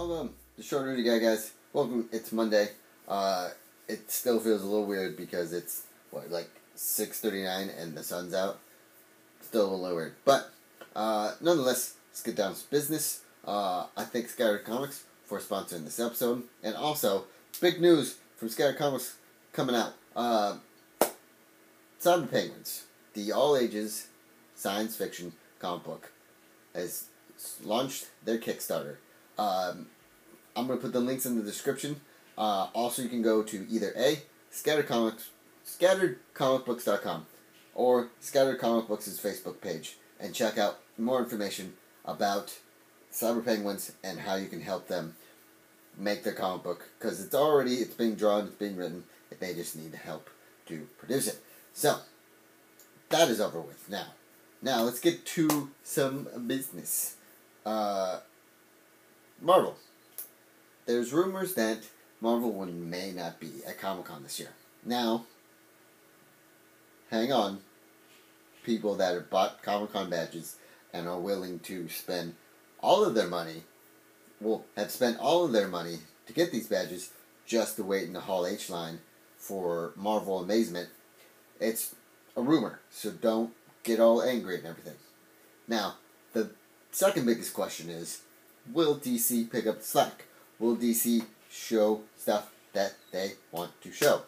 Welcome, the Short Nerdy Guy, guys. Welcome. It's Monday. Uh, it still feels a little weird because it's what like six thirty nine and the sun's out. Still a little weird, but uh, nonetheless, let's get down to business. Uh, I thank Scattered Comics for sponsoring this episode, and also big news from Scattered Comics coming out. Uh, Cyborg Penguins, the all ages science fiction comic book, has launched their Kickstarter. Um, I'm going to put the links in the description. Uh, also, you can go to either A, Scattered Comics, scatteredcomicbooks.com, or Scattered Comic Books' Facebook page, and check out more information about Cyborg Penguins and how you can help them make their comic book because it's already it's being drawn, it's being written, they just need help to produce it. So that is over with now. Now let's get to some business. Uh, Marvel. There's rumors that Marvel one may not be at Comic Con this year. Now, hang on, people that have bought Comic Con badges and are willing to spend all of their money, will have spent all of their money to get these badges just to wait in the Hall H line for Marvel Amazement. It's a rumor, so don't get all angry and everything. Now, the second biggest question is will DC pick up the slack? Will DC show stuff that they want to show?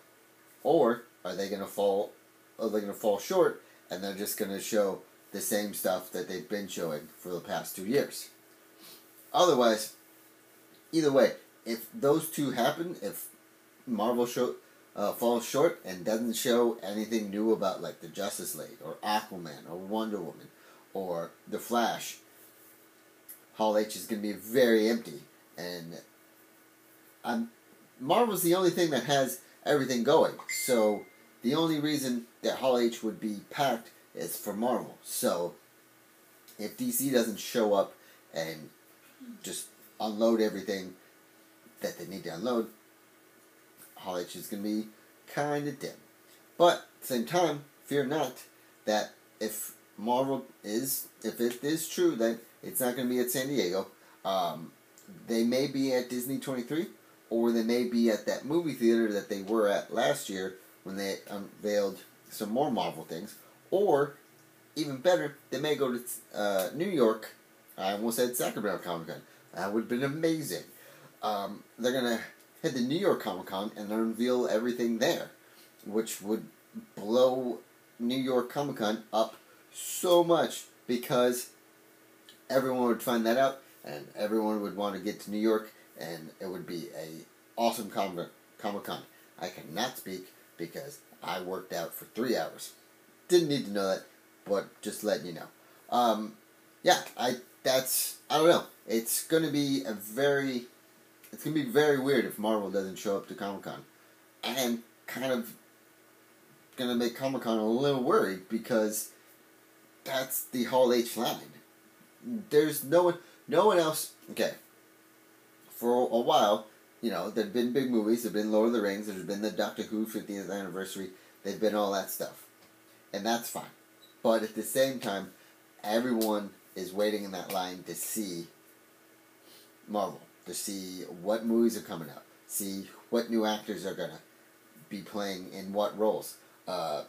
Or are they gonna fall are they gonna fall short and they're just gonna show the same stuff that they've been showing for the past two years? Otherwise, either way, if those two happen, if Marvel show uh, falls short and doesn't show anything new about like the Justice League or Aquaman or Wonder Woman or the Flash, Hall H is going to be very empty, and I'm, Marvel's the only thing that has everything going. So the only reason that Hall H would be packed is for Marvel. So if DC doesn't show up and just unload everything that they need to unload, Hall H is going to be kind of dim. But at the same time, fear not that if Marvel is, if it is true that it's not going to be at San Diego, um, they may be at Disney 23, or they may be at that movie theater that they were at last year when they unveiled some more Marvel things, or even better, they may go to uh, New York. I almost said Sacramento Comic Con. That would have been amazing. Um, they're gonna hit the New York Comic Con and unveil everything there, which would blow New York Comic Con up so much because everyone would find that out and everyone would want to get to New York and it would be a awesome Comic Con. I cannot speak because I worked out for three hours. Didn't need to know that, but just letting you know. Um, yeah, I that's I don't know. It's gonna be a very it's gonna be very weird if Marvel doesn't show up to Comic Con, and kind of gonna make Comic Con a little worried because that's the Hall H line. There's no one, no one else. Okay, for a while, you know, there've been big movies. There've been Lord of the Rings. There's been the Doctor Who 50th anniversary. There've been all that stuff, and that's fine. But at the same time, everyone is waiting in that line to see Marvel to see what movies are coming out, see what new actors are gonna be playing in what roles. Uh,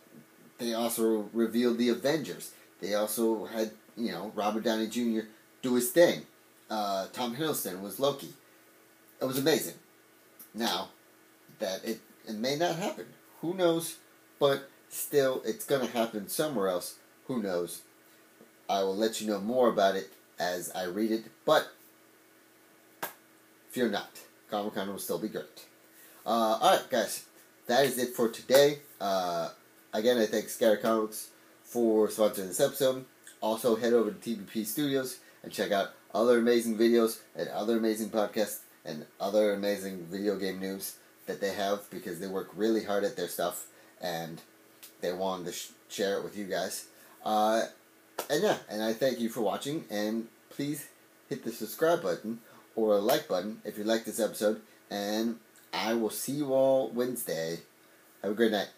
they also revealed the Avengers. They also had you know Robert Downey Jr. do his thing. Uh, Tom Hiddleston was Loki. It was amazing. Now that it it may not happen, who knows? But still, it's gonna happen somewhere else. Who knows? I will let you know more about it as I read it. But fear not. Comic Con will still be great. Uh, Alright, guys. That is it for today. Uh, again, I thank Scattered Comics for sponsoring this episode. Also, head over to TBP Studios and check out other amazing videos and other amazing podcasts and other amazing video game news that they have because they work really hard at their stuff and they wanted to sh- share it with you guys. Uh, and yeah, and I thank you for watching and please hit the subscribe button or a like button if you like this episode. And I will see you all Wednesday. Have a great night.